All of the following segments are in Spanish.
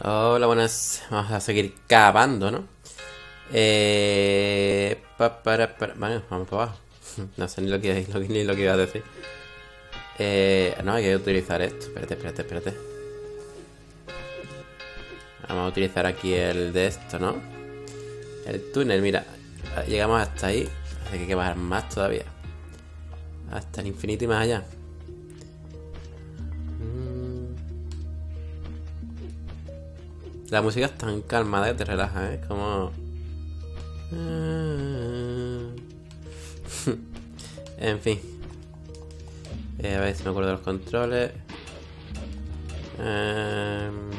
Hola, buenas. Vamos a seguir cavando, ¿no? Eh... Pa, para, para... Bueno, vamos para abajo. No sé ni lo que, lo ni lo que iba a decir. Eh... No, hay que utilizar esto. Espérate, espérate, espérate. Vamos a utilizar aquí el de esto, ¿no? El túnel, mira. Llegamos hasta ahí. Así que hay que bajar más todavía. Hasta el infinito y más allá. La música es tan calmada que te relaja, ¿eh? Como... en fin. Eh, a ver si me acuerdo de los controles. Em,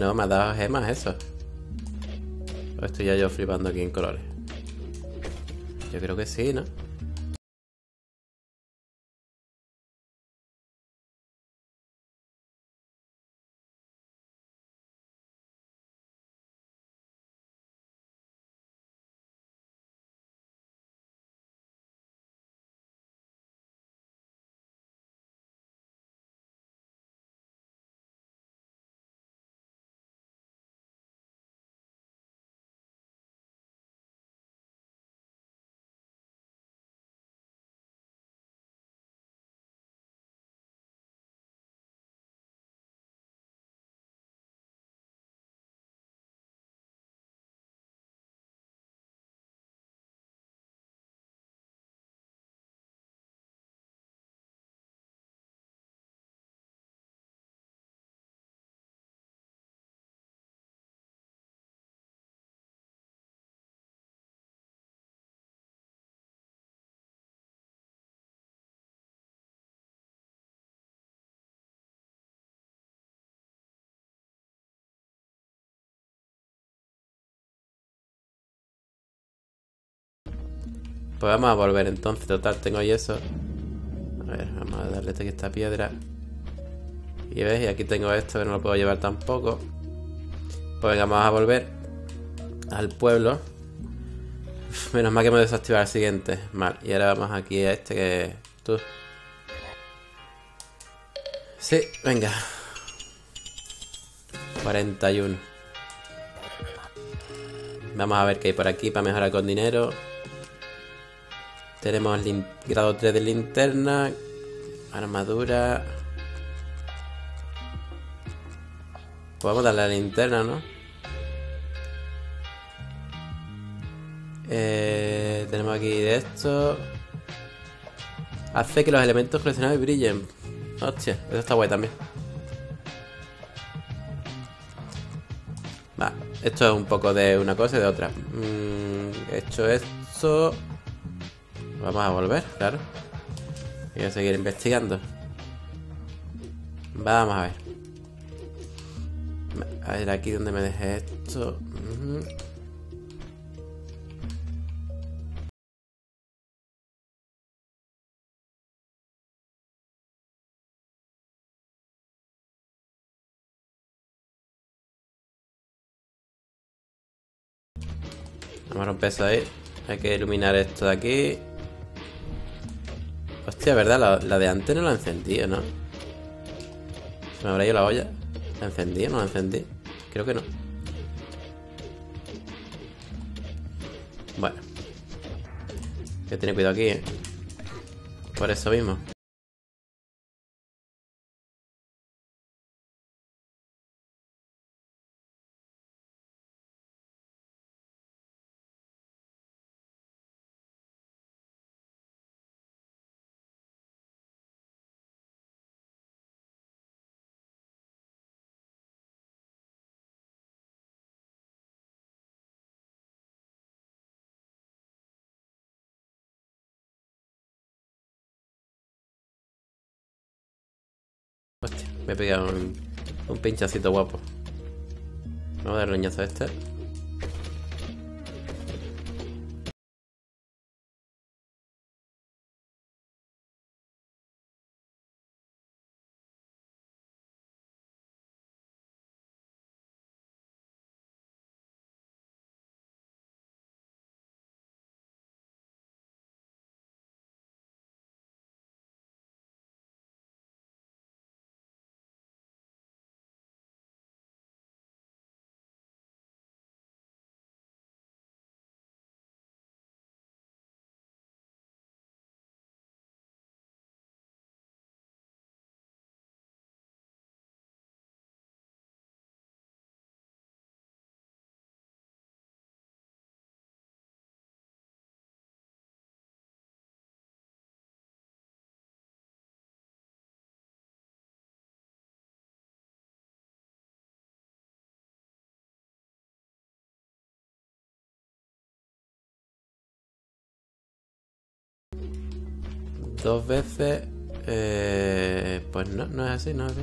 no, me ha dado gemas eso. O estoy ya yo flipando aquí en colores. Yo creo que sí, ¿no? Pues vamos a volver entonces, total, tengo ahí eso. A ver, vamos a darle aquí esta piedra. Y ves, y aquí tengo esto que no lo puedo llevar tampoco. Pues venga, vamos a volver al pueblo. Menos mal que hemos desactivado el siguiente. Mal, y ahora vamos aquí a este que... Tú. Sí, venga. 41. Vamos a ver qué hay por aquí para mejorar con dinero. Tenemos lin- grado 3 de linterna. Armadura. Podemos darle a la linterna, ¿no? Eh, tenemos aquí esto. Hace que los elementos coleccionados brillen. Hostia, eso está guay también. Va, esto es un poco de una cosa y de otra. Mm, hecho esto... Vamos a volver, claro. Voy a seguir investigando. Vamos a ver. A ver aquí donde me dejé esto. Vamos a romper eso ahí. Hay que iluminar esto de aquí. Hostia, ¿verdad? La, de antes no la encendí, ¿no? ¿Se me habrá ido la olla? ¿La encendí o no la encendí? Creo que no. Bueno. Hay que tener cuidado aquí, ¿eh? Por eso mismo. Hostia, me he pegado un, un pinchacito guapo. Vamos a dar leñazo a este. Dos veces... Eh, pues no, no es así, no es así.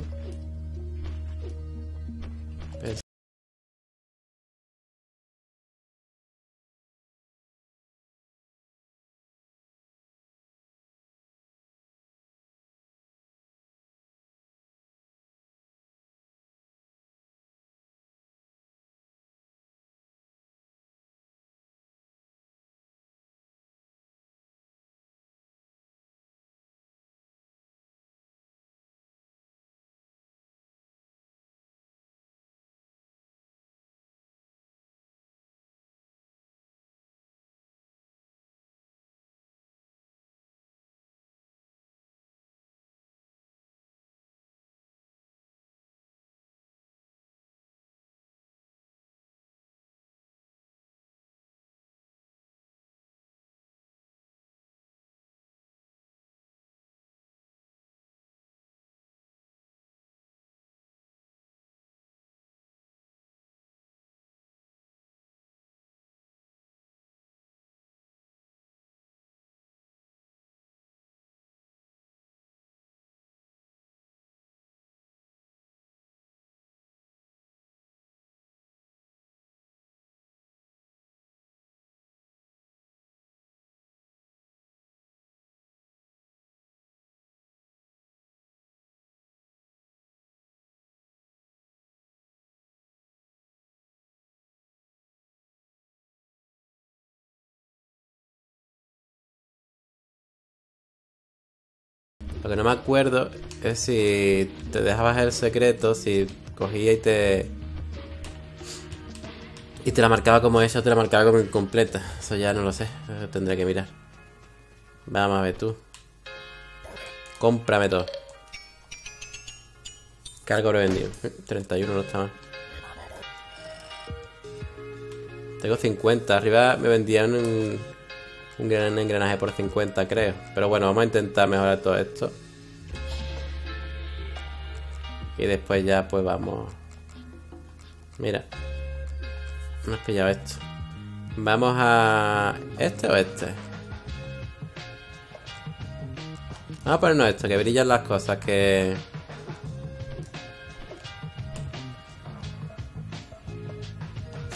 Lo que no me acuerdo es si te dejabas el secreto, si cogía y te... Y te la marcaba como eso, te la marcaba como incompleta. Eso ya no lo sé, tendré que mirar. Vamos a ver tú. Cómprame todo. Cargo vendido. 31 no está mal. Tengo 50. Arriba me vendían un, un gran engranaje por 50, creo. Pero bueno, vamos a intentar mejorar todo esto. Y después ya pues vamos... Mira. No has pillado esto. Vamos a... ¿Este o este? Vamos a ponernos esto, que brillan las cosas, que...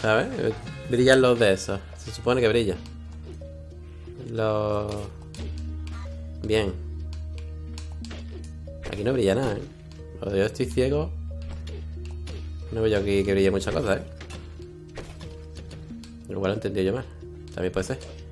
¿Sabes? Brillan los de esos. Se supone que brilla. Los... Bien. Aquí no brilla nada, ¿eh? O yo estoy ciego. No veo aquí que brille muchas cosas, ¿eh? Igual lo entendí yo mal. También puede ser.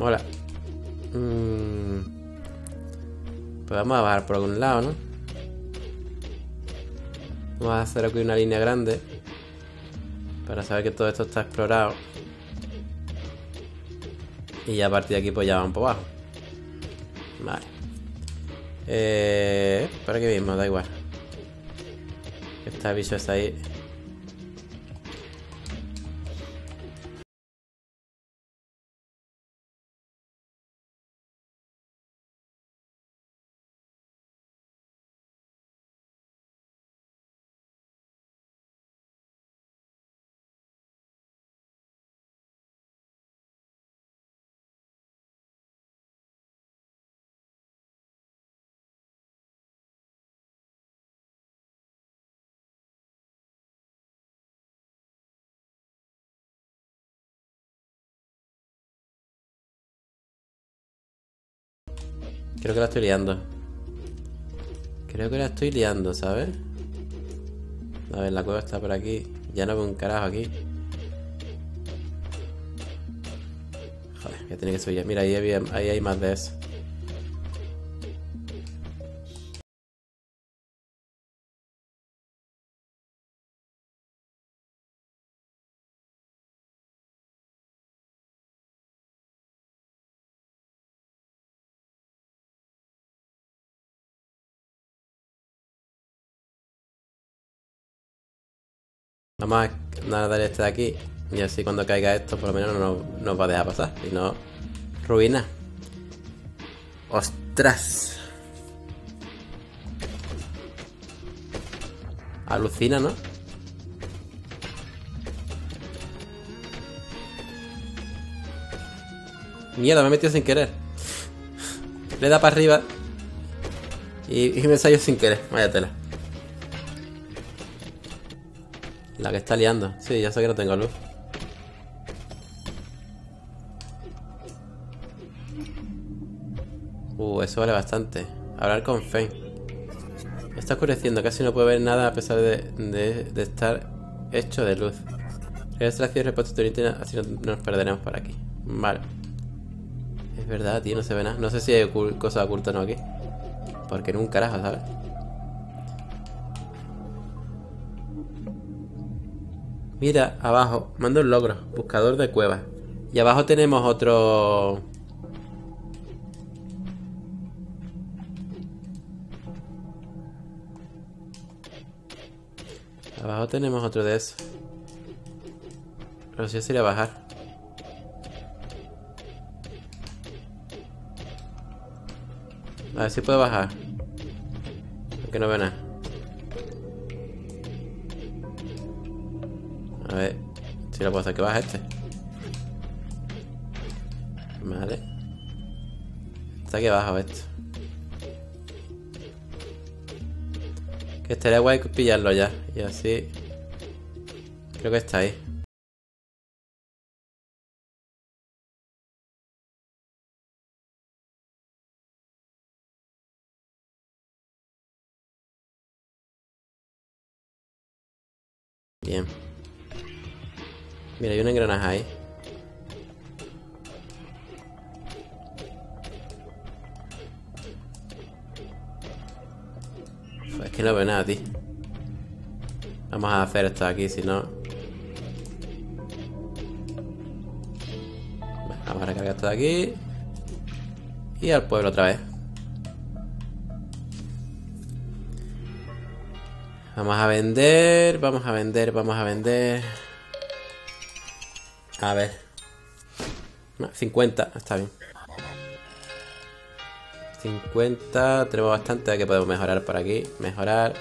Mola. Mm. Pues vamos a bajar por algún lado, ¿no? Vamos a hacer aquí una línea grande. Para saber que todo esto está explorado. Y ya a partir de aquí pues ya vamos por abajo. Vale. Eh, por aquí mismo, da igual. Esta bicho está ahí. Creo que la estoy liando. Creo que la estoy liando, ¿sabes? A ver, la cueva está por aquí. Ya no veo un carajo aquí. Joder, ya tiene que subir. Mira, ahí, ahí hay más de eso. Vamos a nadar este de aquí. Y así cuando caiga esto, por lo menos no nos va a dejar pasar. Y no, ruina. ¡Ostras! Alucina, ¿no? Mierda, me he metido sin querer. Le da para arriba. Y, y me salió sin querer. Vaya tela. La que está liando. Sí, ya sé que no tengo luz. Uh, eso vale bastante. Hablar con Feng. Está oscureciendo, casi no puedo ver nada a pesar de, estar hecho de luz. Extracción repositorio así no, nos perderemos por aquí. Vale. Es verdad, tío, no se ve nada. No sé si hay cosas ocultas o no aquí. Porque en un carajo, ¿sabes? Mira, abajo, manda un logro, buscador de cuevas. Y abajo tenemos otro... Abajo tenemos otro de esos. Pero si sería bajar. A ver si puedo bajar. Que no ve nada. A ver si lo puedo hacer que baje este. Vale. Está aquí abajo esto. Que estaría guay pillarlo ya. Y así... Creo que está ahí. Bien. Mira, hay un engranaje ahí. Es que no veo nada, tío. Vamos a hacer esto aquí, si no... Vamos a recargar esto de aquí. Y al pueblo otra vez. Vamos a vender, vamos a vender, vamos a vender. A ver. 50, está bien. 50, tenemos bastante que podemos mejorar por aquí. Mejorar.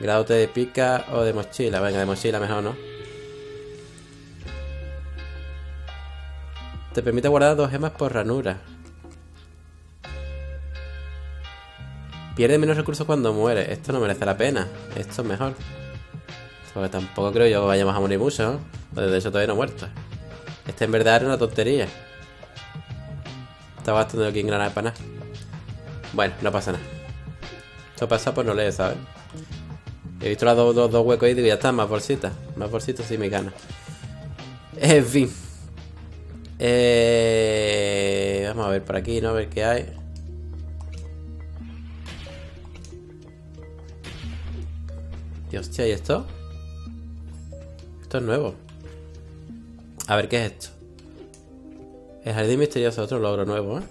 Gradote de pica o de mochila. Venga, de mochila mejor, ¿no? Te permite guardar dos gemas por ranura. Pierde menos recursos cuando muere. Esto no merece la pena. Esto es mejor. Porque tampoco creo yo que vayamos a morir mucho, ¿no? Pues de hecho todavía no he muerto. Este en verdad era una tontería. Estaba gastando aquí en granada para nada. Bueno, no pasa nada. Esto pasa por no leer, ¿sabes? He visto los dos, huecos y digo, ya está, más bolsitas. Más bolsitas sí me gana. En fin. Eh, vamos a ver por aquí, ¿no? A ver qué hay. Dios, ¿y esto? Es nuevo. A ver, ¿qué es esto? El jardín misterioso, otro logro nuevo, ¿eh?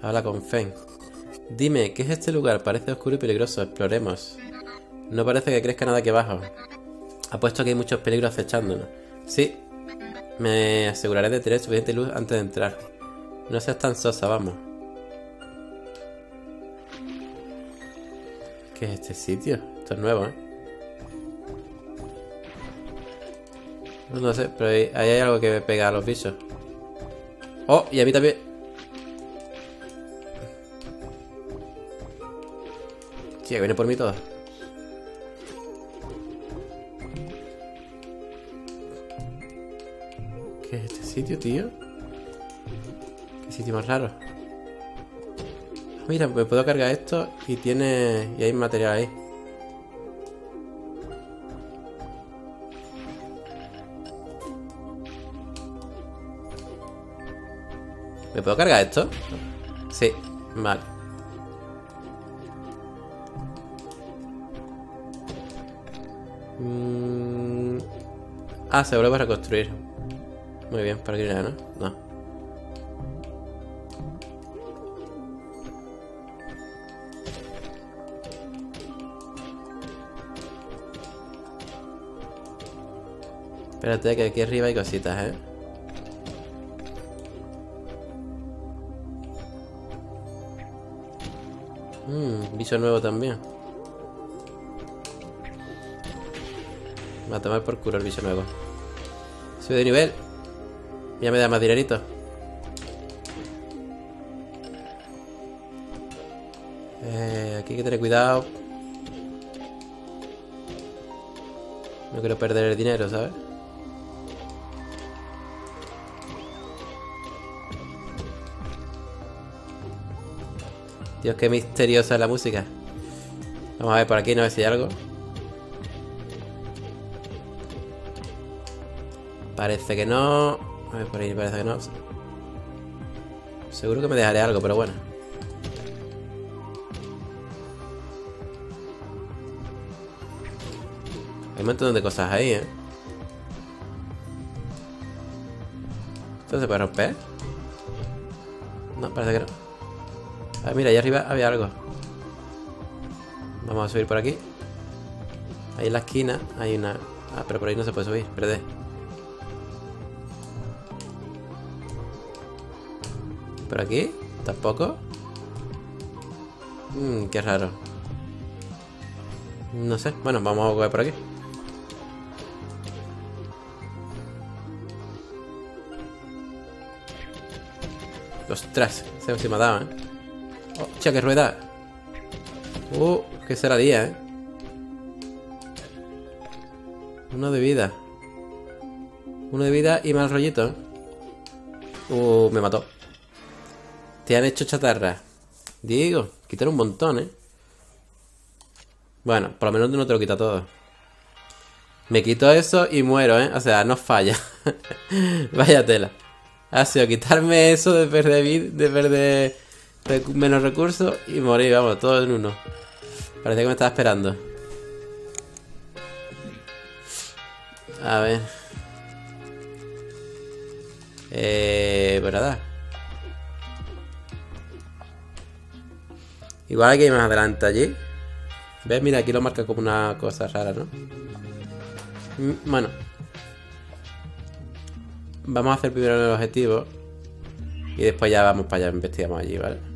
Habla con Fen. Dime, ¿qué es este lugar? Parece oscuro y peligroso. Exploremos. No parece que crezca nada aquí abajo. Apuesto que hay muchos peligros acechándonos. Sí. Me aseguraré de tener suficiente luz antes de entrar. No seas tan sosa, vamos. ¿Qué es este sitio? Esto es nuevo, ¿eh? No sé, pero ahí, hay algo que me pega a los bichos. ¡Oh! Y a mí también. Sí, viene por mí todo. ¿Qué es este sitio, tío? ¿Qué sitio más raro? Mira, me puedo cargar esto y tiene... Y hay material ahí. ¿Me puedo cargar esto? Sí, vale. Mm. Ah, se vuelve a reconstruir. Muy bien, para que ¿no? No. Espérate que aquí arriba hay cositas, ¿eh? Mmm, bicho nuevo también. Va a tomar por culo el bicho nuevo. Sube de nivel. Ya me da más dinerito. Eh, aquí hay que tener cuidado. No quiero perder el dinero, ¿sabes? Dios, qué misteriosa es la música. Vamos a ver por aquí, no ver si hay algo. Parece que no. A ver, por ahí parece que no. Seguro que me dejaré algo, pero bueno. Hay un montón de cosas ahí, ¿eh? ¿Esto se puede romper? No, parece que no. Ah, mira, ahí arriba había algo. Vamos a subir por aquí. Ahí en la esquina hay una... Ah, pero por ahí no se puede subir, espérate. ¿Por aquí? ¿Tampoco? Mmm, qué raro. No sé. Bueno, vamos a jugar por aquí. Ostras, se ha dado, ¿eh? Che, que rueda. Uh, qué será día, ¿eh? Uno de vida. Uno de vida y mal rollito. Uh, me mató. Te han hecho chatarra. Digo, quitar un montón, ¿eh? Bueno, por lo menos no te lo quita todo. Me quito eso y muero, ¿eh? O sea, no falla. Vaya tela. Ha sido quitarme eso de perder, de perder menos recursos y morir, vamos, todo en uno. Parece que me estaba esperando. A ver. Eh, pues nada. Igual hay que ir más adelante allí. ¿Ves? Mira, aquí lo marca como una cosa rara, ¿no? Mm, bueno. Vamos a hacer primero el objetivo. Y después ya vamos para allá, investigamos allí, ¿vale?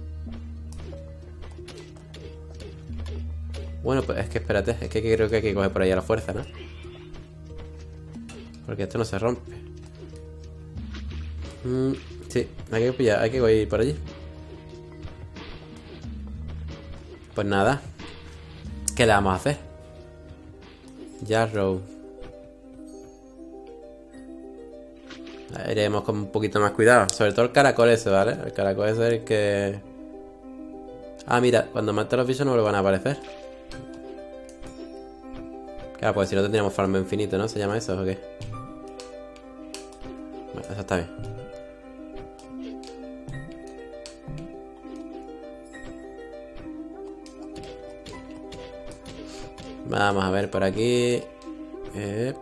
Bueno, pues es que espérate, es que creo que hay que coger por ahí a la fuerza, ¿no? Porque esto no se rompe. Mm, sí, hay que pillar, hay que ir por allí. Pues nada. ¿Qué le vamos a hacer? Jarrow. Iremos con un poquito más cuidado. Sobre todo el caracol ese, ¿vale? El caracol ese es el que... Ah, mira, cuando mate los bichos no lo van a aparecer. Claro, pues si no tendríamos farm infinito, ¿no? ¿Se llama eso o qué? Bueno, eso está bien. Vamos a ver por aquí. Eh.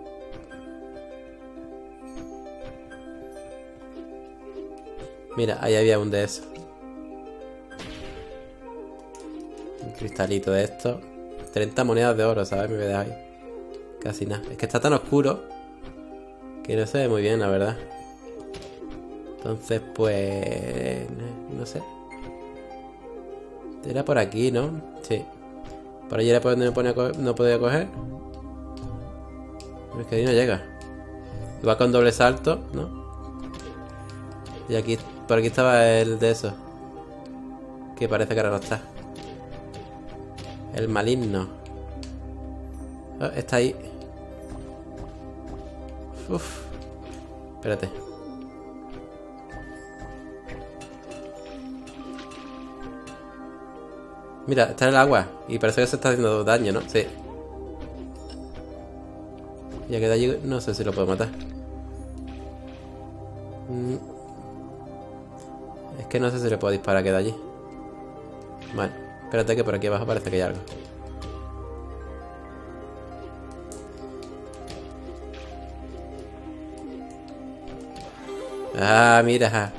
Mira, ahí había un de esos. Un cristalito de esto. 30 monedas de oro, ¿sabes? Me voy a ahí. Casi nada. Es que está tan oscuro que no se ve muy bien, la verdad. Entonces, pues... No sé. Era por aquí, ¿no? Sí. Por allí era por donde no podía coger. Es que ahí no llega. Va con doble salto, ¿no? Y aquí, por aquí estaba el de eso. Que parece que ahora no está. El maligno. Oh, está ahí. Uf. Espérate. Mira, está en el agua. Y parece que se está haciendo daño, ¿no? Sí. Ya queda allí, no sé si lo puedo matar. Mm. Es que no sé si le puedo disparar, queda allí. Vale, espérate que por aquí abajo parece que hay algo. Ah, mira.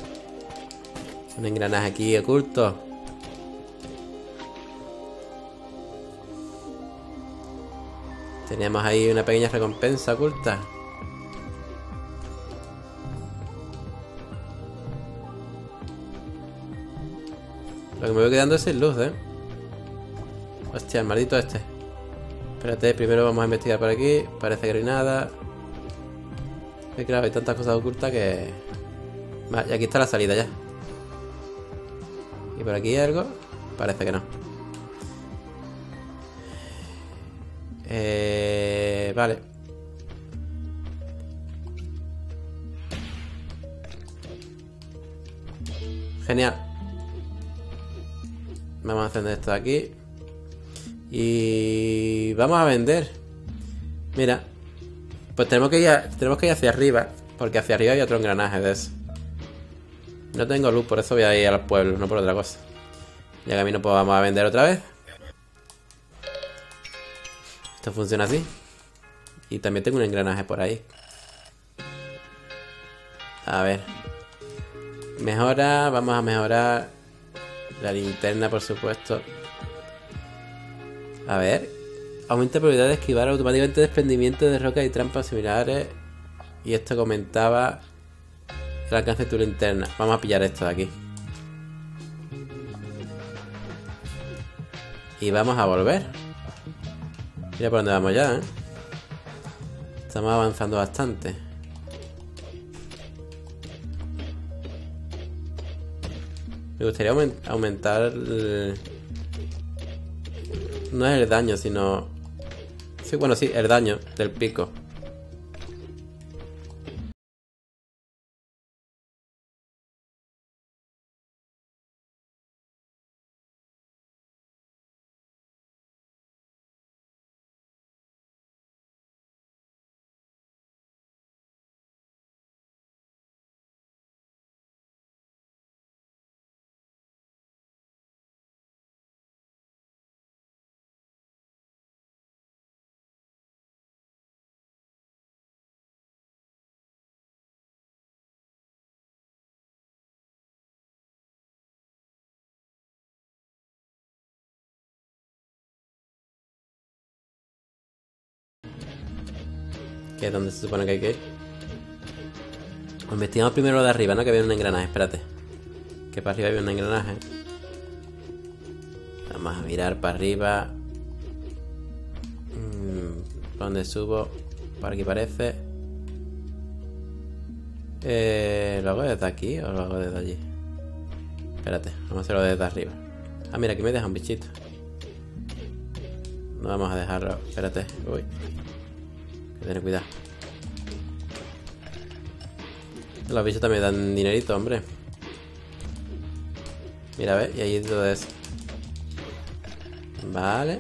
Un engranaje aquí oculto. Tenemos ahí una pequeña recompensa oculta. Lo que me voy quedando es sin luz, ¿eh? Hostia, el maldito este. Espérate, primero vamos a investigar por aquí. Parece que no hay nada. Es claro, hay tantas cosas ocultas que... Vale, aquí está la salida ya. ¿Y por aquí hay algo? Parece que no. Eh, vale. Genial. Vamos a hacer esto aquí. Y vamos a vender. Mira. Pues tenemos que ir, tenemos que ir hacia arriba. Porque hacia arriba hay otro engranaje de eso. No tengo luz, por eso voy a ir al pueblo, no por otra cosa. Ya que a mí no podamos a vender otra vez. Esto funciona así. Y también tengo un engranaje por ahí. A ver. Mejora, vamos a mejorar la linterna, por supuesto. A ver. Aumenta la probabilidad de esquivar automáticamente desprendimiento de rocas y trampas similares. Y esto comentaba el alcance tu linterna. Vamos a pillar esto de aquí. Y vamos a volver. Mira por dónde vamos ya, ¿eh? Estamos avanzando bastante. Me gustaría aumentar No es el daño, sino... Sí, bueno, sí, el daño del pico. Que es donde se supone que hay que ir. Investigamos primero lo de arriba, ¿no? Que había un engranaje, espérate. Que para arriba había un engranaje. Vamos a mirar para arriba. Mm, ¿Para dónde subo? Por aquí parece. Eh, ¿Lo hago desde aquí o lo hago desde allí? Espérate, vamos a hacerlo desde arriba. Ah, mira, aquí me deja un bichito. No vamos a dejarlo. Espérate. Uy. Tener cuidado. Los bichos también dan dinerito, hombre. Mira, ve, y ahí todo eso. Vale.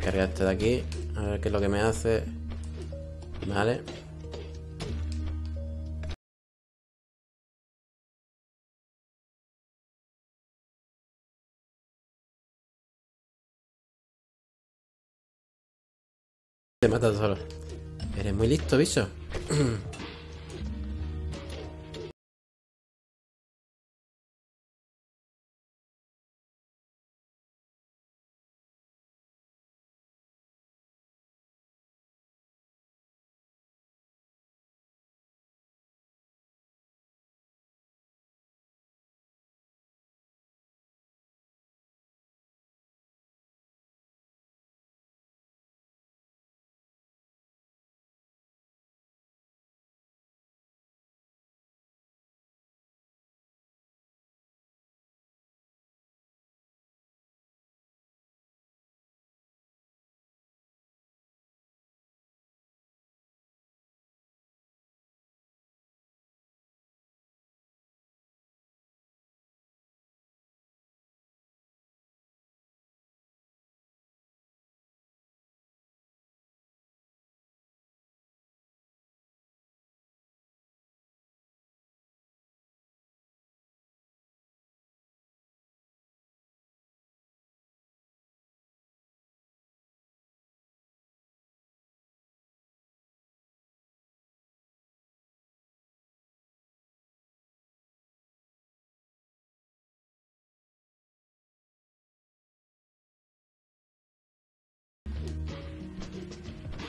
Voy a cargar este de aquí. A ver qué es lo que me hace. Vale. Se mata solo. Eres muy listo, bicho.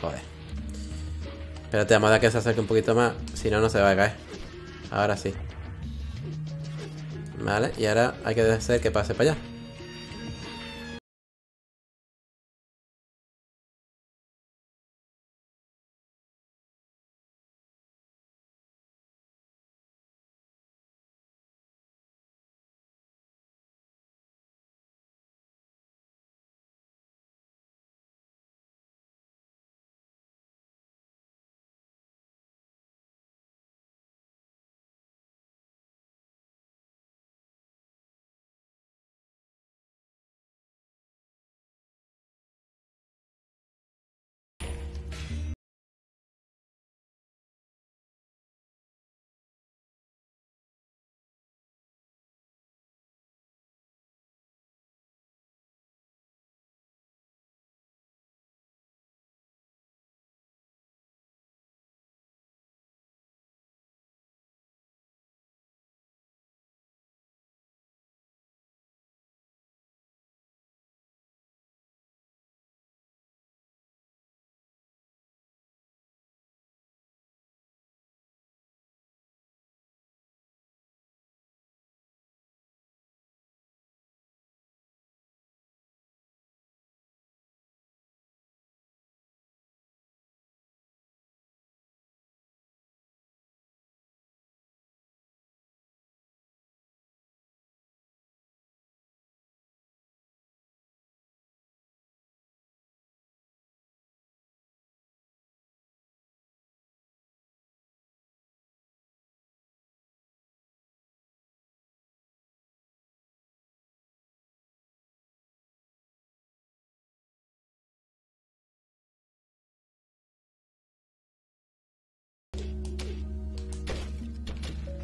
Joder. Espérate, vamos a que se acerque un poquito más. Si no, no se va a caer. Ahora sí. Vale, y ahora hay que hacer que pase para allá.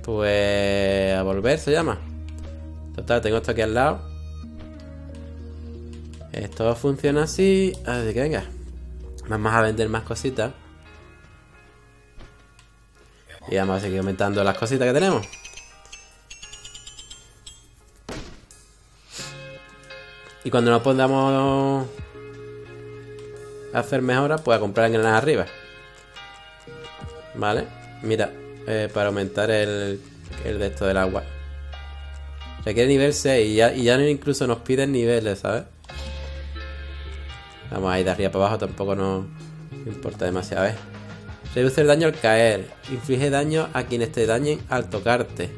Pues... A volver se llama. Total, tengo esto aquí al lado. Esto funciona así. Así que venga. Vamos a vender más cositas. Y vamos a seguir aumentando las cositas que tenemos. Y cuando nos podamos hacer mejoras, pues a comprar engranajes arriba. Vale, mira, eh, para aumentar el, el de esto del agua. Requiere nivel 6 y ya, y ya incluso nos piden niveles, ¿sabes? Vamos a ir de arriba para abajo, tampoco nos importa demasiado, ¿ves? Reduce el daño al caer. Inflige daño a quienes te dañen al tocarte.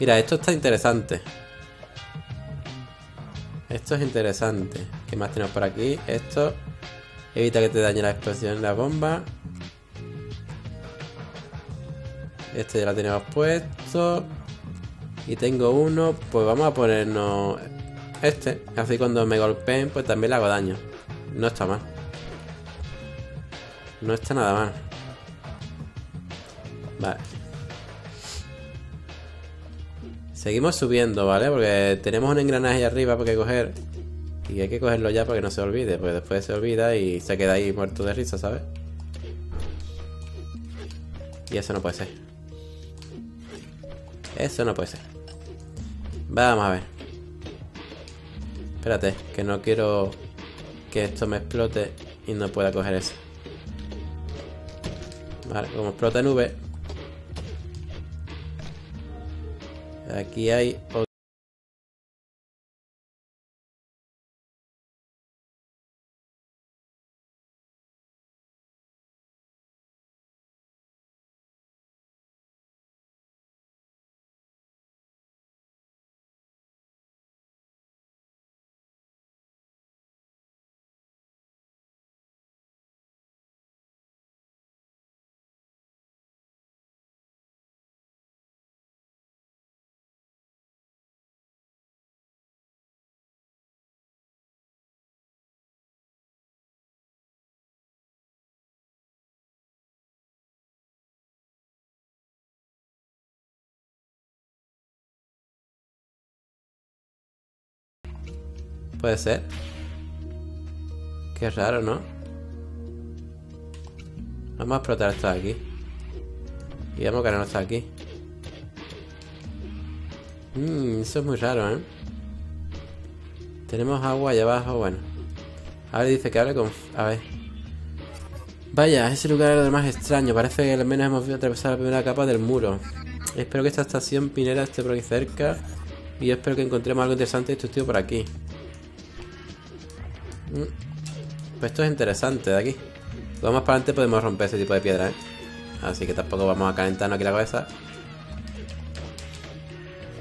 Mira, esto está interesante. Esto es interesante. ¿Qué más tenemos por aquí? Esto evita que te dañe la explosión de la bomba. Este ya lo tenemos puesto. Y tengo uno, pues vamos a ponernos este. Así cuando me golpeen, pues también le hago daño. No está mal. No está nada mal. Vale. Seguimos subiendo, ¿vale? Porque tenemos un engranaje arriba para que coger. Y hay que cogerlo ya para que no se olvide. Porque después se olvida y se queda ahí muerto de risa, ¿sabes? Y eso no puede ser. Eso no puede ser. Vamos a ver. Espérate, que no quiero que esto me explote y no pueda coger eso. Vale, como explota nube. Aquí hay Puede ser. Qué raro, ¿no? Vamos a explotar esto de aquí. Y vamos a ganar esto de aquí. Mmm, eso es muy raro, ¿eh? Tenemos agua allá abajo, bueno. Ahora dice que hable con... A ver. Vaya, ese lugar es lo más extraño. Parece que al menos hemos atravesado la primera capa del muro. Espero que esta estación pinera esté por aquí cerca. Y espero que encontremos algo interesante y instructivo por aquí. Pues esto es interesante de aquí. Luego más para adelante podemos romper ese tipo de piedra, ¿eh? Así que tampoco vamos a calentarnos aquí la cabeza.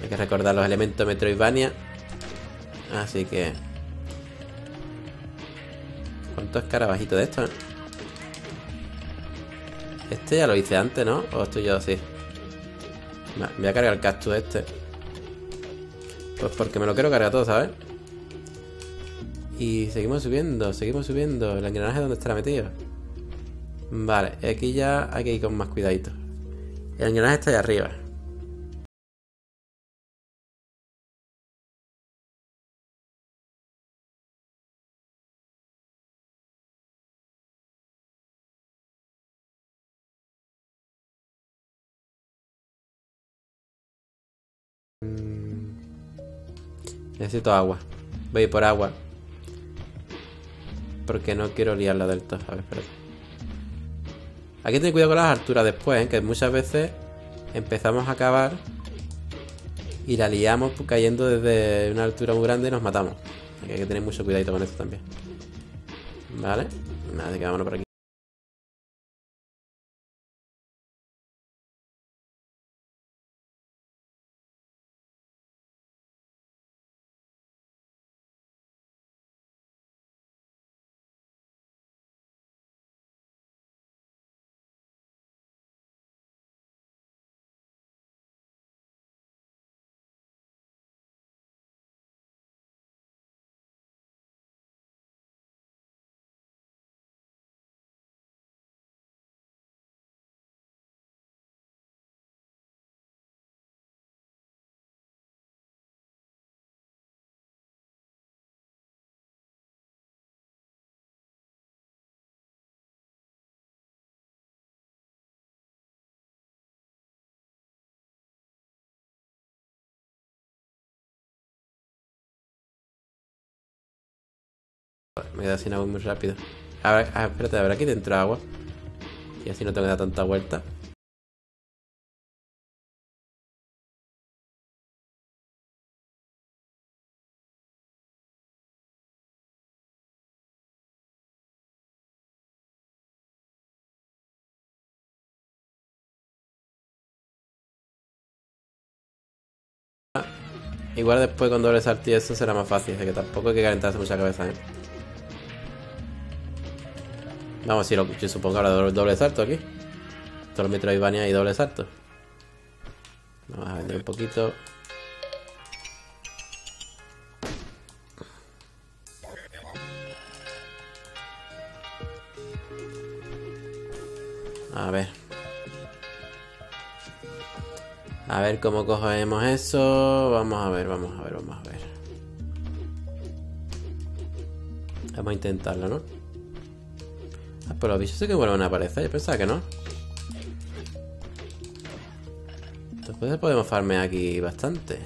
Hay que recordar los elementos Metroidvania. Así que... ¿Cuánto escarabajito de esto? Eh? Este ya lo hice antes, ¿no? ¿O estoy yo así? voy a cargar el cactus este. Pues porque me lo quiero cargar todo, ¿sabes? Y seguimos subiendo, seguimos subiendo. El engranaje donde estará metido. Vale, aquí ya hay que ir con más cuidadito. El engranaje está ahí arriba. Mm. Necesito agua. Voy por agua. Porque no quiero liarla del todo. A ver, espérate. Hay que tener cuidado con las alturas después, ¿eh? que muchas veces empezamos a cavar y la liamos cayendo desde una altura muy grande y nos matamos. Hay que tener mucho cuidadito con esto también. Vale. Nada, que vámonos por aquí. Me queda sin agua muy rápido. A ver, ah, espérate, a ver, aquí dentro agua. Y así no tengo que dar tanta vuelta. Igual después con doble salto eso será más fácil, así que tampoco hay que calentarse mucha cabeza, ¿eh? Vamos, si lo, yo supongo doble, doble salto aquí. Todos los Metroidvania y doble salto. Vamos a vender un poquito. A ver. A ver cómo cogemos eso. Vamos a ver, vamos a ver, vamos a ver. Vamos a intentarlo, ¿no? Ah, pero los bichos sí que vuelven a aparecer. Yo pensaba que no. Entonces podemos farmear aquí bastante.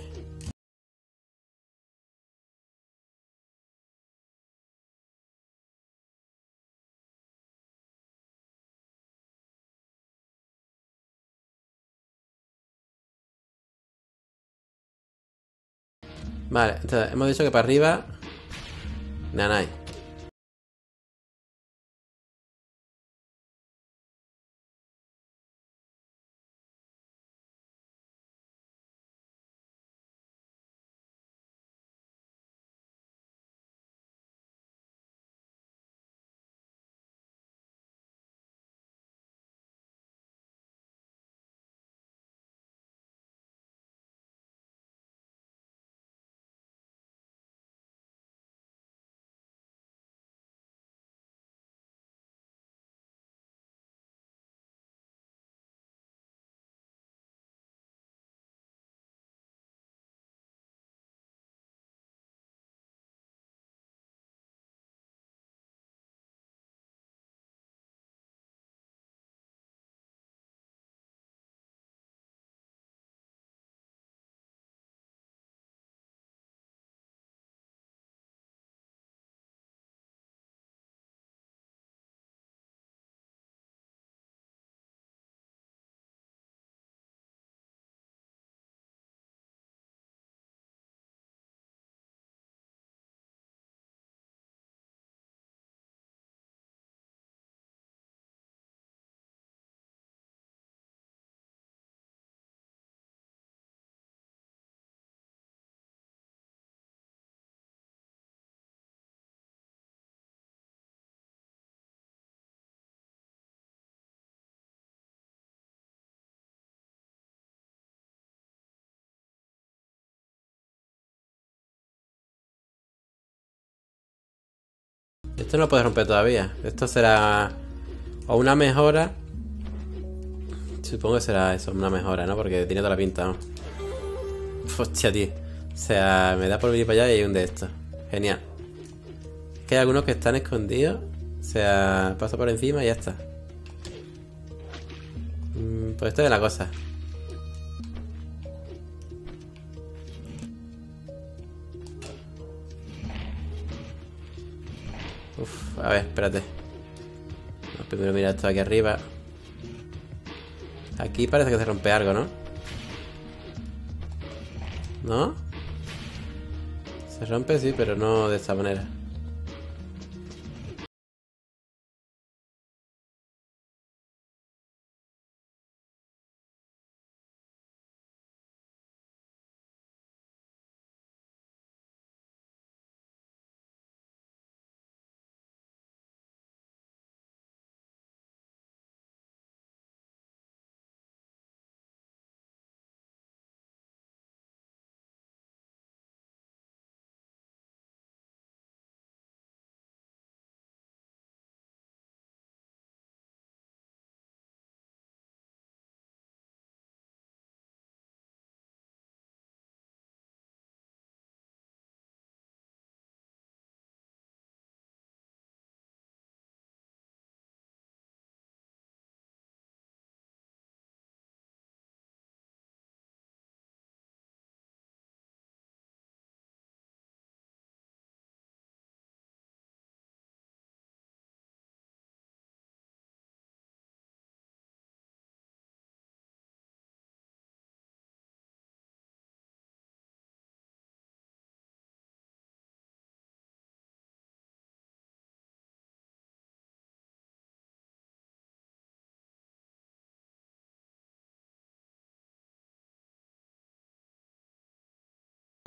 Vale, entonces hemos dicho que para arriba... Nanai. Esto no lo puedes romper todavía. Esto será o una mejora. Supongo que será eso, una mejora, ¿no? Porque tiene toda la pinta. ¿no? Hostia, tío. O sea, me da por venir para allá y hay un de estos. Genial. Es que hay algunos que están escondidos. O sea, paso por encima y ya está. Mm, pues esto es la cosa. A ver, espérate. Primero mira esto aquí arriba. Aquí parece que se rompe algo, ¿no? ¿No? Se rompe, sí, pero no de esta manera.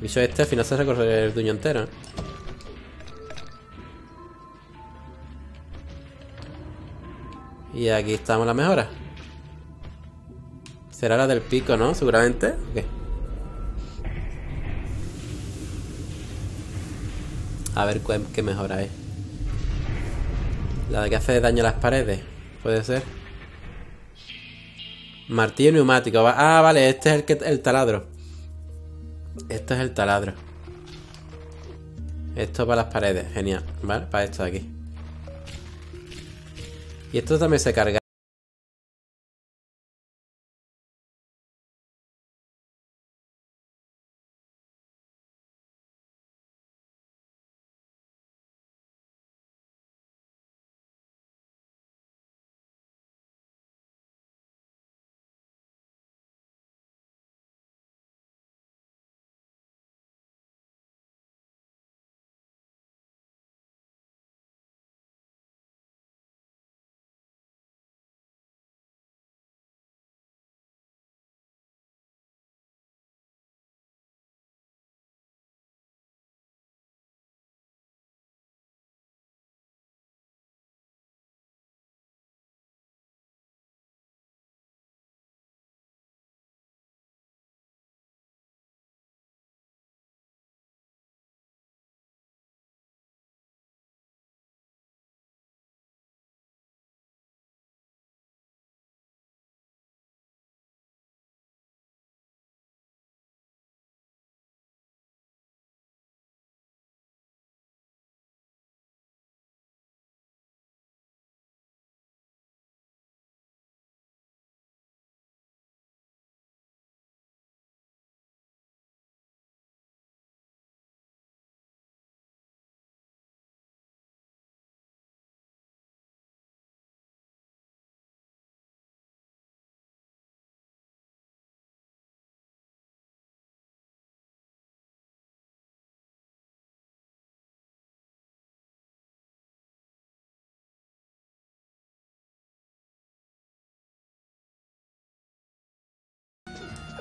Bicho este al final se recorre el duño entero. ¿eh? Y aquí estamos la mejora. Será la del pico, ¿no? Seguramente. A ver qué mejora es. La de que hace daño a las paredes. Puede ser. Martillo neumático. Ah, vale, este es el, que, el taladro. Esto es el taladro. Esto para las paredes, genial. ¿Vale? Para esto de aquí. Y esto también se carga.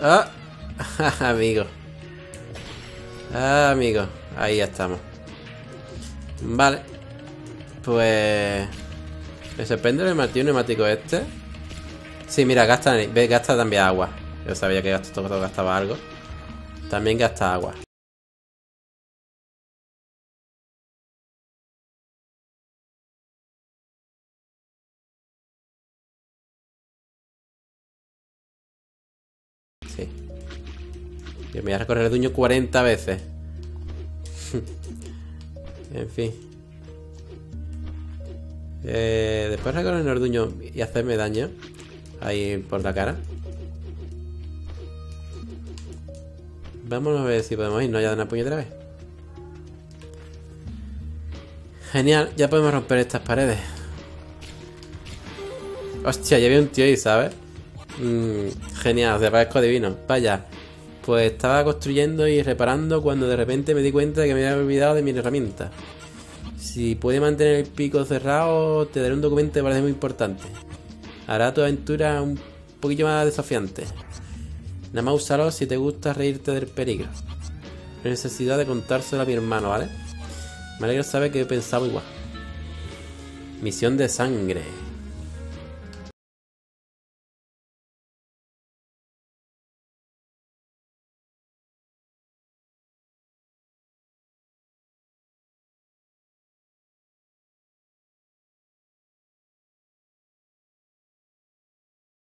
Ah, amigo. Ah, amigo. Ahí ya estamos. Vale. Pues... Me sorprende el martillo neumático este. Sí, mira, gasta, gasta también agua. Yo sabía que todo gastaba algo. También gasta agua. Que me voy a recorrer el dueño 40 veces. en fin. Eh, después recorrer el dueño y hacerme daño. Ahí por la cara. Vamos a ver si podemos irnos ya de una puñetera vez. Genial, ya podemos romper estas paredes. Hostia, ya había un tío ahí, ¿sabes? Mm, genial, te parezco divino. Vaya. Pues estaba construyendo y reparando cuando de repente me di cuenta de que me había olvidado de mi herramienta. Si puede mantener el pico cerrado, te daré un documento que parece muy importante. Hará tu aventura un poquillo más desafiante. Nada más úsalo si te gusta reírte del peligro. No hay necesidad de contárselo a mi hermano, ¿vale? Me alegra saber que he pensado igual. Misión de sangre.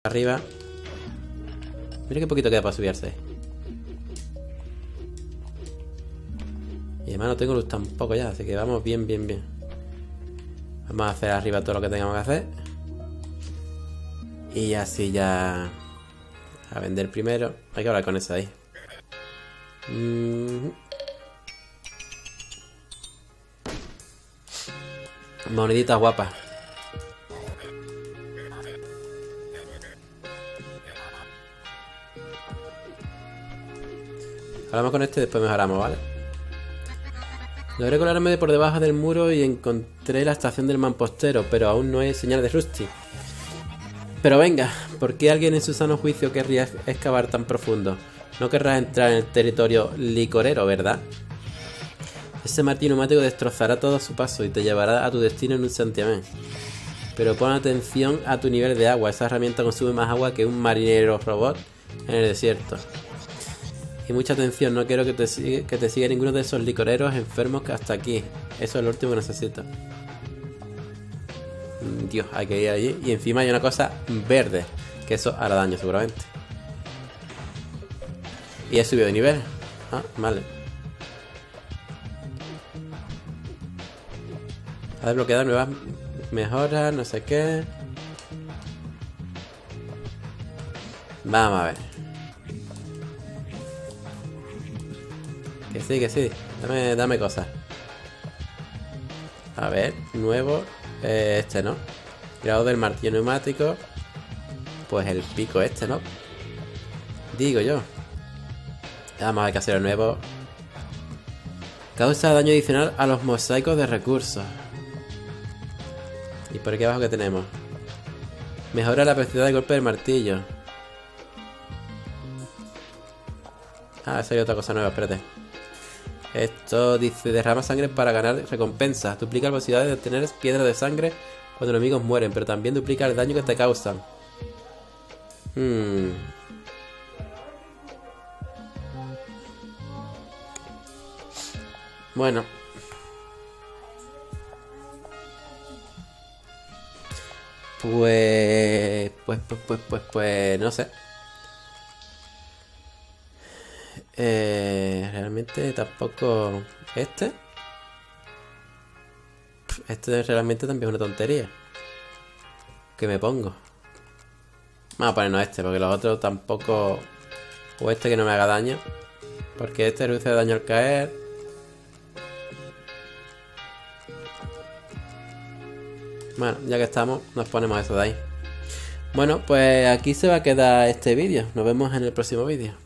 Arriba. Mira qué poquito queda para subirse. Y además no tengo luz tampoco ya, así que vamos bien, bien, bien. Vamos a hacer arriba todo lo que tengamos que hacer. Y así ya... A vender primero. Hay que hablar con eso ahí. Mm. Moneditas guapas. Hablamos con este y después mejoramos, ¿vale? Logré colarme por debajo del muro y encontré la estación del mampostero, pero aún no hay señal de Rusty. Pero venga, ¿por qué alguien en su sano juicio querría excavar tan profundo? No querrás entrar en el territorio licorero, ¿verdad? Ese martillo neumático destrozará todo su paso y te llevará a tu destino en un santiamén. Pero pon atención a tu nivel de agua. Esa herramienta consume más agua que un marinero robot en el desierto. Y mucha atención, no quiero que te, siga, que te siga ninguno de esos licoreros enfermos que hasta aquí. Eso es lo último que necesito. Mm, Dios, hay que ir allí. Y encima hay una cosa verde. Que eso hará daño seguramente. Y he subido de nivel. Ah, vale. Ha desbloqueado nuevas mejoras, no sé qué. Vamos a ver. Que sí, que sí. Dame, dame cosas. A ver, nuevo. Eh, este, ¿no? Grado del martillo neumático. Pues el pico este, ¿no? Digo yo. Vamos a ver qué hacer nuevo. Causa daño adicional a los mosaicos de recursos. ¿Y por aquí abajo que tenemos? Mejora la velocidad de golpe del martillo. Ah, esa hay otra cosa nueva, espérate. Esto dice, derrama sangre para ganar recompensa. Duplica la posibilidad de obtener piedras de sangre cuando enemigos mueren, pero también duplica el daño que te causan. Hmm. Bueno. Pues, pues, pues, pues, pues, pues, no sé. Eh, realmente tampoco este. Este realmente también es una tontería. Que me pongo. Vamos a ponernos este, porque los otros tampoco... O este que no me haga daño. Porque este reduce daño al caer. Bueno, ya que estamos, nos ponemos eso de ahí. Bueno, pues aquí se va a quedar este vídeo. Nos vemos en el próximo vídeo.